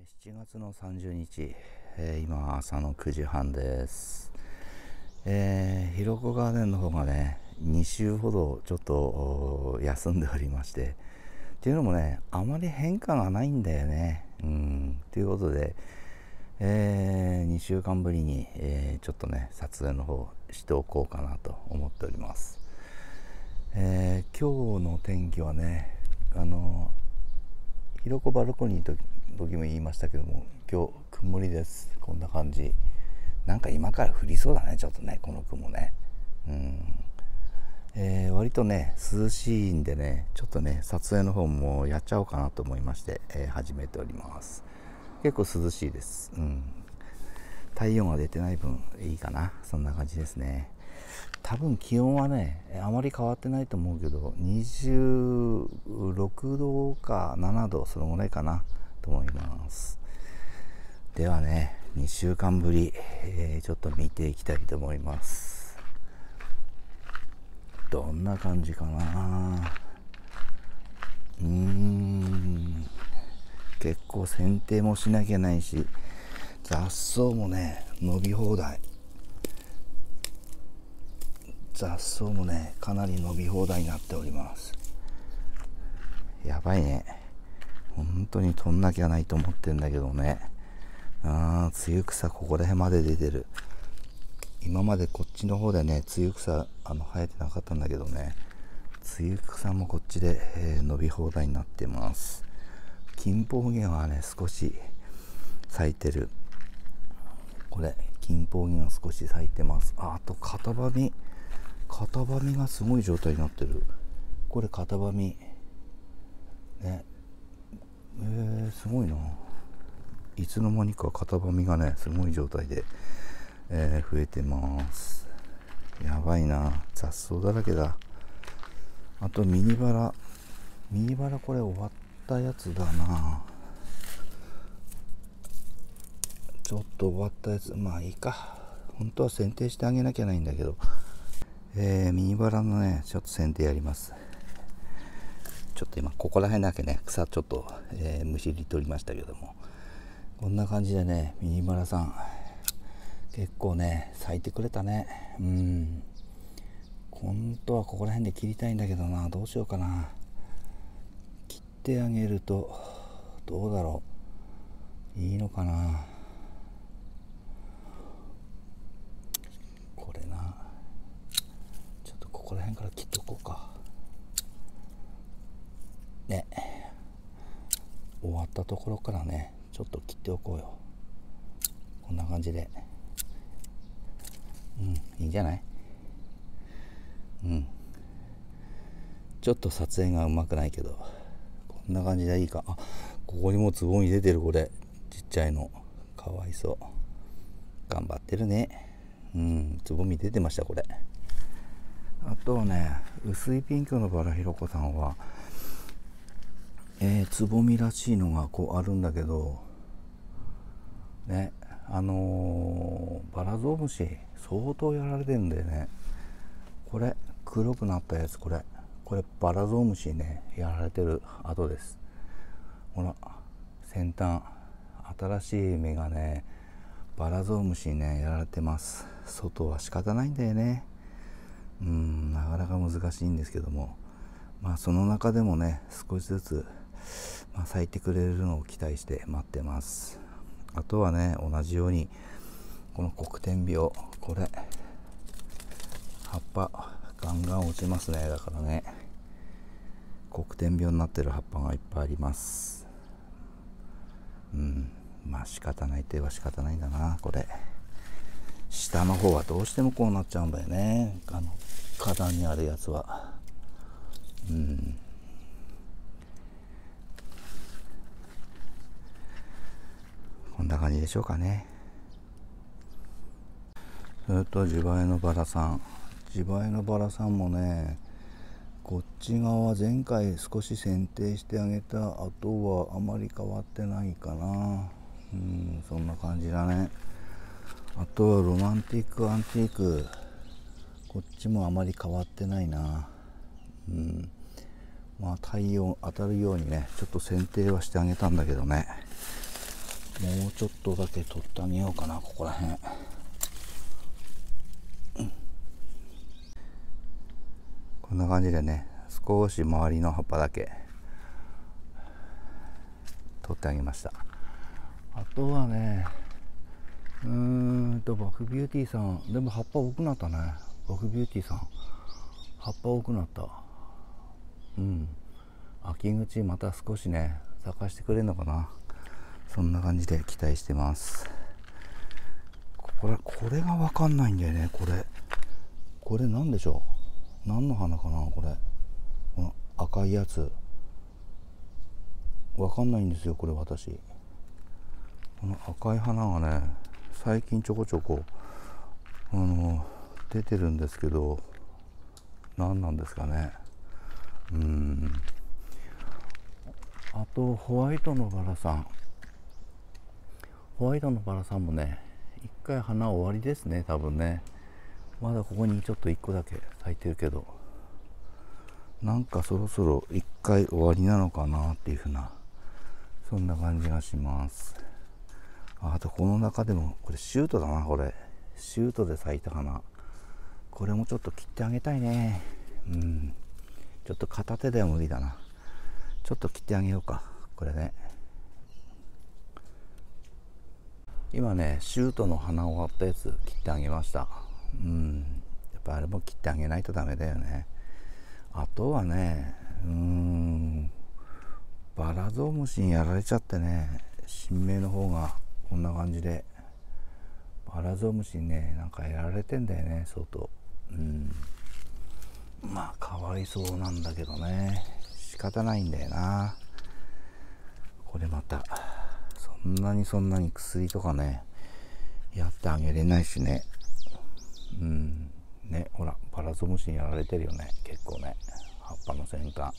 えー7月の30日、えー今朝の9時半です、えー、ひろこガーデンの方がね2週ほどちょっと休んでおりましてっていうのもねあまり変化がないんだよね。うん。ということで、えー2週間ぶりに、えーちょっとね撮影の方しておこうかなと思っております、えー今日の天気はねあのひろこバルコニーの時も言いましたけども今日曇りです。こんな感じ。なんか今から降りそうだね。ちょっとねこの雲ね。うん、えー割とね涼しいんでねちょっとね撮影の方もやっちゃおうかなと思いまして、えー始めております。結構涼しいです。うん。太陽が出てない分いいかな。そんな感じですね。多分気温はねあまり変わってないと思うけど26度か7度そのぐらいかな。と思います。ではね2週間ぶり、えーちょっと見ていきたいと思います。どんな感じかな？うーん。結構剪定もしなきゃないし雑草もね伸び放題。雑草もねかなり伸び放題になっております。やばいね。本当に取んなきゃないと思ってんだけどね。あー梅雨草ここら辺まで出てる。今までこっちの方でね梅雨草あの生えてなかったんだけどね。梅雨草もこっちで、えー伸び放題になってます。金峰源はね少し咲いてる。これ金峰源が少し咲いてます。ああと片葉み片葉みがすごい状態になってる。これ片葉みね。えー、すごいな。いつの間にか片葉みがねすごい状態で、えー増えてます。やばいな。雑草だらけだ。あとミニバラ。ミニバラこれ終わったやつだな。ちょっと終わったやつ。まあいいか。本当は剪定してあげなきゃないんだけど。えーミニバラのねちょっと剪定やります。ちょっと今ここら辺だけね草ちょっと、えーむしり取りましたけども。こんな感じでねミニバラさん結構ね咲いてくれたね。うん。本当はここら辺で切りたいんだけどな。どうしようかな。切ってあげるとどうだろう。いいのかな。これな。ちょっとここら辺から切っておこうか。ね。終わったところからねちょっと切っておこうよ。こんな感じで。うんいいんじゃない？うん。ちょっと撮影がうまくないけどこんな感じでいいか？あここにもつぼみ出てるこれ。ちっちゃいの。かわいそう。頑張ってるね。うんつぼみ出てましたこれ。あとね薄いピンクのバラひろこさんはえーつぼみらしいのがこうあるんだけどねあのーバラゾウムシ相当やられてるんだよね。これ黒くなったやつこれ。これバラゾウムシねやられてる跡です。ほら先端新しい芽がねバラゾウムシにねやられてます。外は仕方ないんだよね。うんなかなか難しいんですけども。まあその中でもね少しずつ、まあ、咲いてくれるのを期待して待ってます。あとはね同じようにこの黒点病これ葉っぱガンガン落ちますね。だからね黒点病になってる葉っぱがいっぱいあります。うん。まあ仕方ない。といえば仕方ないんだなこれ。下の方はどうしてもこうなっちゃうんだよね。あの花壇にあるやつは。うんこんな感じでしょうかね。それと自前のバラさん。自前のバラさんもねこっち側前回少し剪定してあげた後はあまり変わってないかな。うんそんな感じだね。あとはロマンティックアンティーク。こっちもあまり変わってないな。うん。まあ太陽当たるようにねちょっと剪定はしてあげたんだけどね。もうちょっとだけ取ってあげようかなここら辺、こんな感じでね少し周りの葉っぱだけ取ってあげました。あとはねうーんとバクビューティーさん。でも葉っぱ多くなったね。バクビューティーさん。葉っぱ多くなった。うん。秋口また少しね咲かしてくれるのかなそんな感じで期待してます。これこれが分かんないんだよねこれ。これ何でしょう？何の花かなこれ。この赤いやつ。分かんないんですよこれ私。この赤い花がね最近ちょこちょこあの出てるんですけど何なんですかね。うん。あとホワイトのバラさん。ホワイトのバラさんもね一回花終わりですね多分ね。まだここにちょっと1個だけ咲いてるけど。なんかそろそろ一回終わりなのかなっていうふうなそんな感じがします。あとこの中でもこれシュートだなこれ。シュートで咲いた花これもちょっと切ってあげたいね。うん。ちょっと片手では無理だな。ちょっと切ってあげようかこれね。今ねシュートの花終わったやつ切ってあげました。うん。やっぱあれも切ってあげないとダメだよね。あとはねうーん。バラゾウムシにやられちゃってね新芽の方がこんな感じで。バラゾウムシにねなんかやられてんだよね相当。うん。まあかわいそうなんだけどね。仕方ないんだよな。これまた。そんなにそんなに薬とかねやってあげれないしね。うん。ねほらパラゾムシにやられてるよね。結構ね。葉っぱの先端。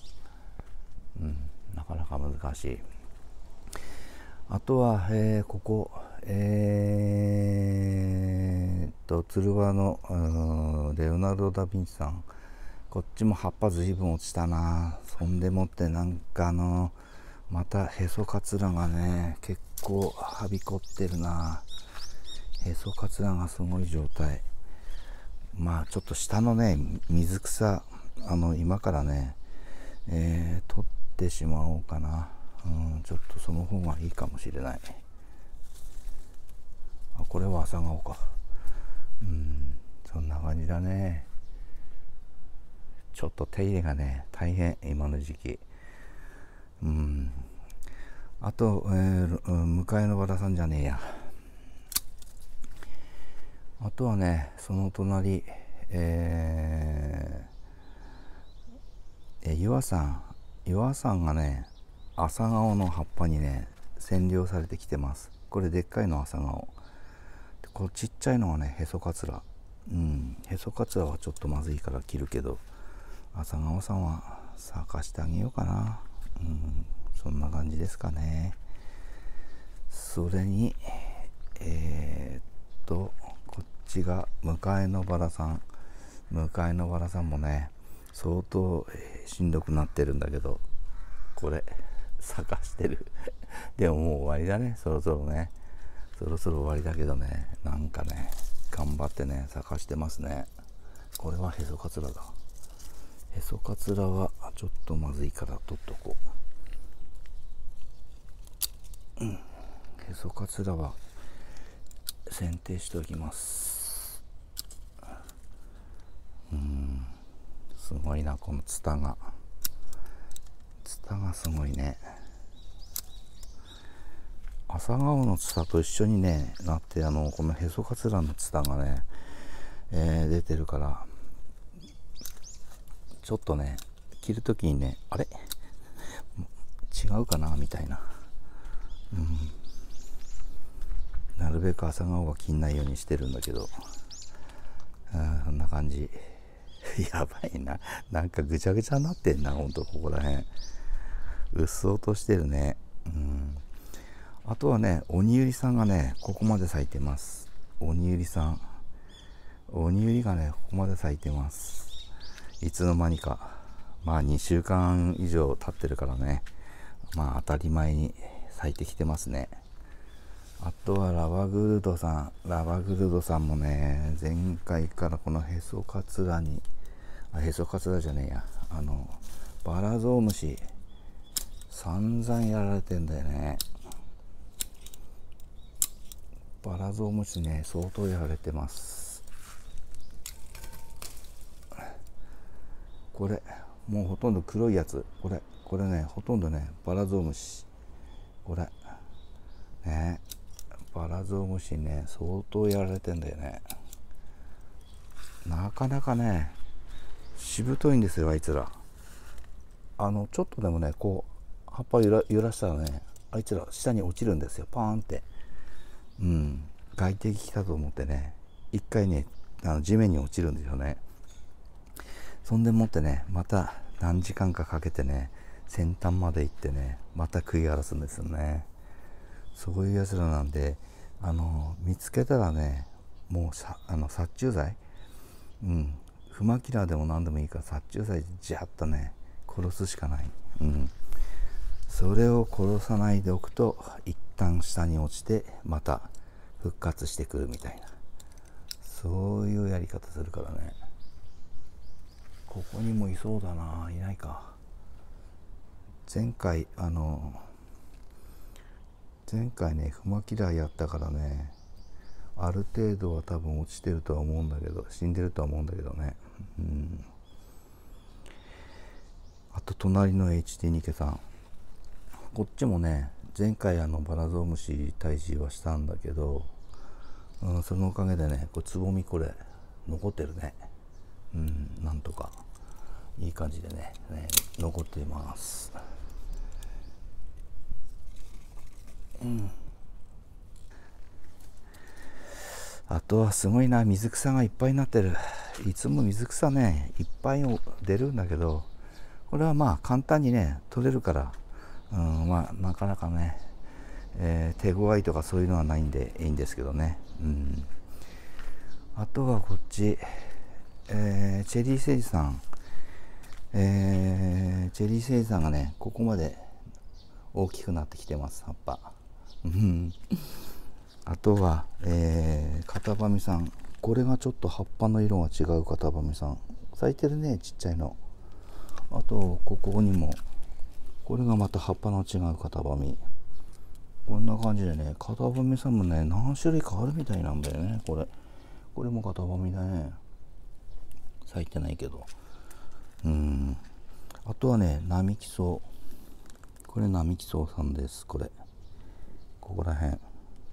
うん。なかなか難しい。あとは、えー、ここ。えー、と鶴輪のレオナルド・ダ・ヴィンチさん。こっちも葉っぱずいぶん落ちたな。そんでもってなんかあのまたへそかつらがね結構はびこってるな。へそかつらがすごい状態。まあちょっと下のね水草あの今からね、えー、取ってしまおうかな、うん、ちょっとその方がいいかもしれない。あこれは朝顔か。うんそんな感じだね。ちょっと手入れがね大変今の時期。うん。あと、えー、向かいのバラさんじゃねえや。あとはねその隣えー、え岩さん。岩さんがね朝顔の葉っぱにね占領されてきてます。これでっかいの朝顔。でこのちっちゃいのはねへそかつら。うんへそかつらはちょっとまずいから切るけど朝顔さんは咲かしてあげようかな。うん。そんな感じですかね。それにえー、っとこっちが向かいのバラさん。向かいのバラさんもね相当、え、しんどくなってるんだけどこれ咲かしてる。でももう終わりだねそろそろね。そろそろ終わりだけどねなんかね頑張ってね咲かしてますね。これはへそかつらだ。へそかつらはちょっとまずいから取っとこう。うん。へそかつらは剪定しておきます。うん。すごいなこのツタが。ツタがすごいね。朝顔のツタと一緒にねなってあのこのへそかつらのツタがね、えー、出てるからちょっとね着る時にねあれ？違うかな？みたいな、うん、なるべく朝顔は切んないようにしてるんだけど、うん、そんな感じ。やばいな。なんかぐちゃぐちゃになってんなほんとここら辺。うっそうとしてるね。うん。あとはね鬼ゆりさんがねここまで咲いてます。鬼ゆりさん。鬼ゆりがねここまで咲いてます。いつの間にか。まあ2週間以上経ってるからね。まあ当たり前に咲いてきてますね。あとはラバグルドさん。ラバグルドさんもね前回からこのへそカツラにあへそカツラじゃねえや。あのバラゾウムシ散々やられてんだよね。バラゾウムシね相当やられてます。これもうほとんど黒いやつ。これこれねほとんどねバラゾウムシ。これ。ね。バラゾウムシね相当やられてんだよね。なかなかねしぶといんですよあいつら。あのちょっとでもねこう葉っぱ揺らしたらねあいつら下に落ちるんですよパーンって。うん。外敵来たと思ってね一回ねあの地面に落ちるんですよね。そんでもってねまた何時間かかけてね先端まで行ってねまた食い荒らすんですよね。そういうやつらなんであの見つけたらねもうさあの殺虫剤？うん。フマキラーでも何でもいいから殺虫剤ジャッとね殺すしかない、うん、それを殺さないでおくと一旦下に落ちてまた復活してくるみたいな。そういうやり方するからね。ここにもいそうだな。いないか。前回あの前回ねフマキラーやったからねある程度は多分落ちてるとは思うんだけど死んでるとは思うんだけどね。うん。あと隣の HT2 家さん。こっちもね前回あのバラゾウムシ退治はしたんだけど、うん、そのおかげでねこれつぼみこれ残ってるね。うんなんとかいい感じでねね残っています。あとはすごいな。水草がいっぱいになってる。いつも水草ねいっぱい出るんだけどこれはまあ簡単にね取れるから、うん、まあなかなかね、えー、手強いとかそういうのはないんでいいんですけどね、うん、あとはこっち、えー、チェリーセイジさん、えー、チェリーセイジさんがねここまで大きくなってきてます葉っぱ。うん。あとは、えー、片バミさん。これがちょっと葉っぱの色が違う片バミさん。咲いてるねちっちゃいの。あとここにも。これがまた葉っぱの違う片バミこんな感じでね片バミさんもね何種類かあるみたいなんだよねこれ。これも片バミだね。咲いてないけど。うん。あとはね並木草。これ並木草さんですこれ。ここら辺。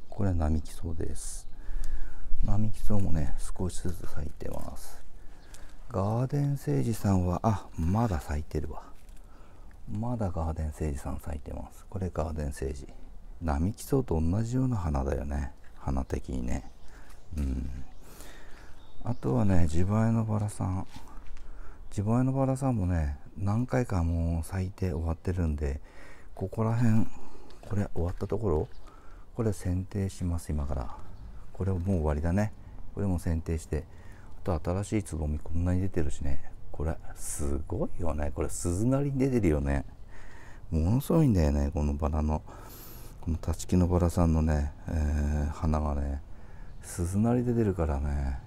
これ並木草です。並木草もね少しずつ咲いてます。ガーデンセージさんはあまだ咲いてるわ。まだガーデンセージさん咲いてます。これガーデンセージ並木草と同じような花だよね。花的にね。うん。あとはね自前のバラさん。自前のバラさんもね何回かもう咲いて終わってるんでここら辺これ終わったところこれ剪定します今から。これもう終わりだね。これも剪定して。あと新しいつぼみこんなに出てるしね。これすごいよね。これ鈴なりに出てるよね。ものすごいんだよねこのバラの。この立ち木のバラさんのね、えー、花がね。鈴なりで出るからね。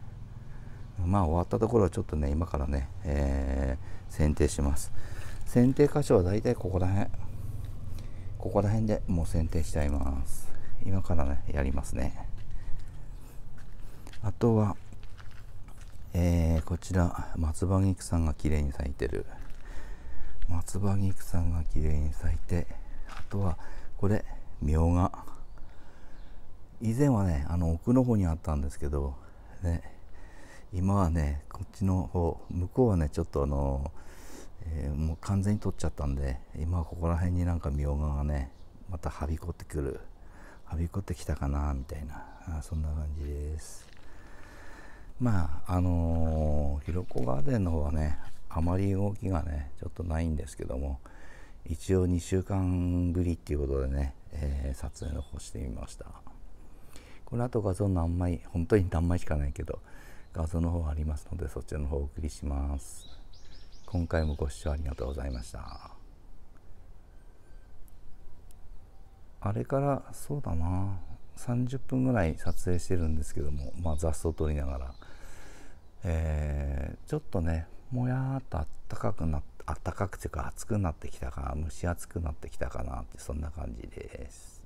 まあ終わったところはちょっとね今からね、えー、剪定します。剪定箇所はだいたいここら辺。ここら辺でもう剪定しちゃいます。今からねやりますね。あとはえー、こちら松葉菊さんが綺麗に咲いてる。松葉菊さんが綺麗に咲いてあとはこれみょうが。以前はねあの奥の方にあったんですけど、ね、今はねこっちの方向こうはねちょっとあの、えー、もう完全に取っちゃったんで今ここら辺になんかみょうががねまたはびこってくる。はびこってきたかなみたいな。あそんな感じです。まああのー、ひろこガーデンの方はねあまり動きがねちょっとないんですけども一応2週間ぶりっていうことでね、えー、撮影の方してみました。この後画像何枚本当に何枚しかないけど画像の方ありますのでそちらの方お送りします。今回もご視聴ありがとうございました。あれからそうだな。30分ぐらい撮影してるんですけども、まあ、雑草を取りながら、えー、ちょっとねもやーっとあったかくなっあったかくていうか暑くなってきたか蒸し暑くなってきたかなってそんな感じです。